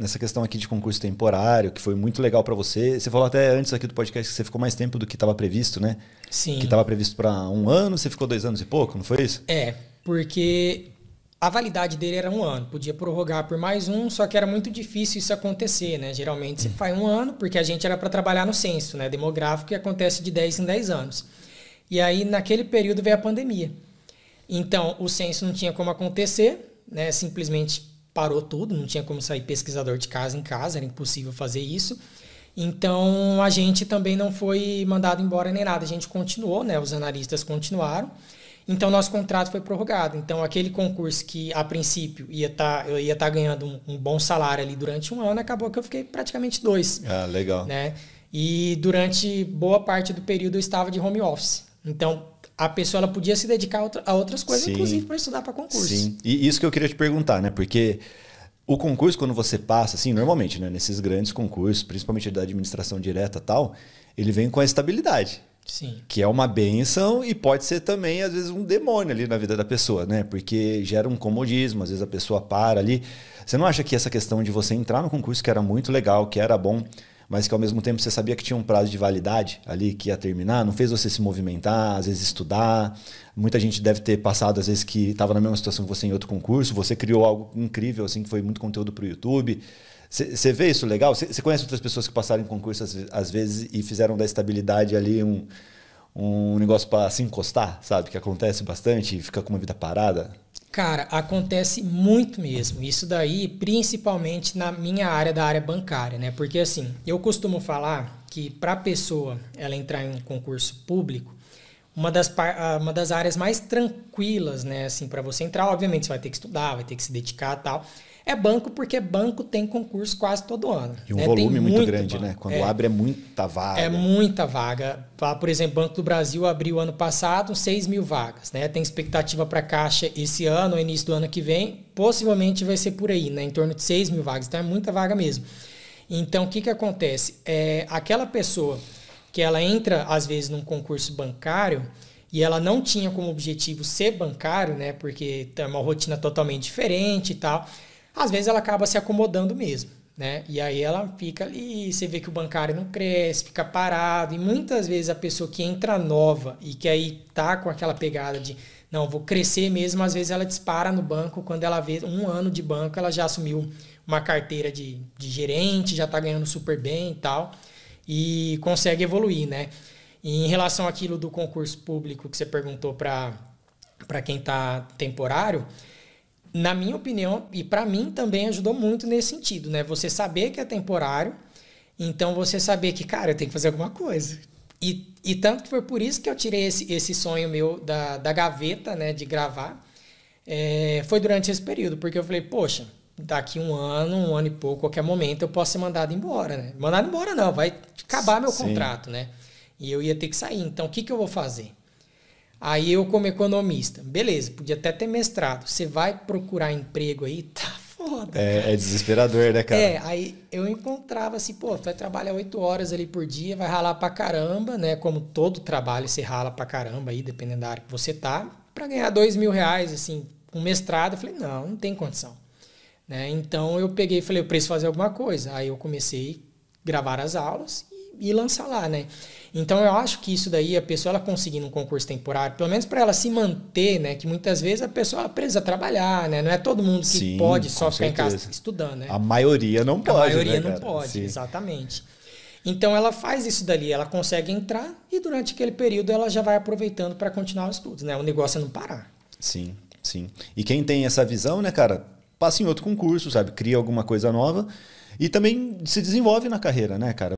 nessa questão aqui de concurso temporário, que foi muito legal para você. Você falou até antes aqui do podcast que você ficou mais tempo do que estava previsto, né? Sim. Que estava previsto para um ano, você ficou dois anos e pouco, não foi isso? É, porque a validade dele era um ano, podia prorrogar por mais um, só que era muito difícil isso acontecer, né? Geralmente você faz um ano, porque a gente era para trabalhar no censo, né? Demográfico que acontece de 10 em 10 anos. E aí, naquele período, veio a pandemia. Então, o censo não tinha como acontecer, né? Simplesmente parou tudo, não tinha como sair pesquisador de casa em casa, era impossível fazer isso. Então, a gente também não foi mandado embora nem nada, a gente continuou, né? Os analistas continuaram. Então, nosso contrato foi prorrogado. Então, aquele concurso que, a princípio, ia tá, eu ia estar tá ganhando um, um, bom salário ali durante um ano, acabou que eu fiquei praticamente dois. Ah, legal. Né? E durante boa parte do período eu estava de home office. Então, a pessoa ela podia se dedicar a outras coisas, Sim. inclusive para estudar para concurso. Sim. E isso que eu queria te perguntar, né? Porque o concurso, quando você passa, assim, normalmente, né? Nesses grandes concursos, principalmente da administração direta tal, ele vem com a estabilidade. Sim. Que é uma benção e pode ser também, às vezes, um demônio ali na vida da pessoa, né? Porque gera um comodismo, às vezes a pessoa para ali. Você não acha que essa questão de você entrar no concurso, que era muito legal, que era bom, mas que ao mesmo tempo você sabia que tinha um prazo de validade ali que ia terminar, não fez você se movimentar, às vezes estudar. Muita gente deve ter passado, às vezes, que estava na mesma situação que você em outro concurso, você criou algo incrível, assim, que foi muito conteúdo para o YouTube. Você vê isso legal? Você conhece outras pessoas que passaram em concurso às, vezes e fizeram da estabilidade ali um, um negócio para se encostar, sabe? Que acontece bastante e fica com uma vida parada? Cara, acontece muito mesmo. Isso daí, principalmente na minha área da área bancária, né? Porque assim, eu costumo falar que para a pessoa ela entrar em um concurso público, uma das, uma das áreas mais tranquilas, né, assim, para você entrar, obviamente você vai ter que estudar, vai ter que se dedicar tal. É banco porque banco tem concurso quase todo ano. E um né? volume muito, muito grande, banco. né? Quando é, abre é muita vaga. É muita vaga. Por exemplo, Banco do Brasil abriu ano passado 6 mil vagas. Né? Tem expectativa para Caixa esse ano, início do ano que vem. Possivelmente vai ser por aí, né? em torno de 6 mil vagas. Então é muita vaga mesmo. Então o que, que acontece? É, aquela pessoa que ela entra, às vezes, num concurso bancário e ela não tinha como objetivo ser bancário, né? Porque é uma rotina totalmente diferente e tal às vezes ela acaba se acomodando mesmo. Né? E aí ela fica ali, você vê que o bancário não cresce, fica parado. E muitas vezes a pessoa que entra nova e que aí tá com aquela pegada de não, vou crescer mesmo, às vezes ela dispara no banco, quando ela vê um ano de banco, ela já assumiu uma carteira de, de gerente, já está ganhando super bem e tal, e consegue evoluir, né? E em relação àquilo do concurso público que você perguntou para quem está temporário, na minha opinião, e para mim também ajudou muito nesse sentido, né? Você saber que é temporário, então você saber que, cara, eu tenho que fazer alguma coisa. E, e tanto que foi por isso que eu tirei esse, esse sonho meu da, da gaveta, né, de gravar, é, foi durante esse período, porque eu falei, poxa, daqui um ano, um ano e pouco, qualquer momento eu posso ser mandado embora, né? Mandado embora não, vai acabar meu Sim. contrato, né? E eu ia ter que sair. Então, o que, que eu vou fazer? Aí eu, como economista, beleza, podia até ter mestrado. Você vai procurar emprego aí, tá foda. É, é desesperador, né, cara? É, aí eu encontrava assim, pô, tu vai trabalhar oito horas ali por dia, vai ralar pra caramba, né? Como todo trabalho, você rala pra caramba aí, dependendo da área que você tá, para ganhar dois mil reais, assim, um mestrado. Eu falei, não, não tem condição. Né? Então eu peguei e falei, eu preciso fazer alguma coisa. Aí eu comecei a gravar as aulas e, lançar lá, né? Então eu acho que isso daí, a pessoa ela conseguindo um concurso temporário, pelo menos para ela se manter, né? Que muitas vezes a pessoa precisa trabalhar, né? Não é todo mundo que Sim, pode só ficar certeza. em casa estudando, né? A maioria não pode. A maioria né, não pode, Sim. exatamente. Então ela faz isso dali, ela consegue entrar e durante aquele período ela já vai aproveitando para continuar os estudos, né? O negócio é não parar. Sim, sim. E quem tem essa visão, né, cara, passa em outro concurso, sabe? Cria alguma coisa nova e também se desenvolve na carreira, né, cara?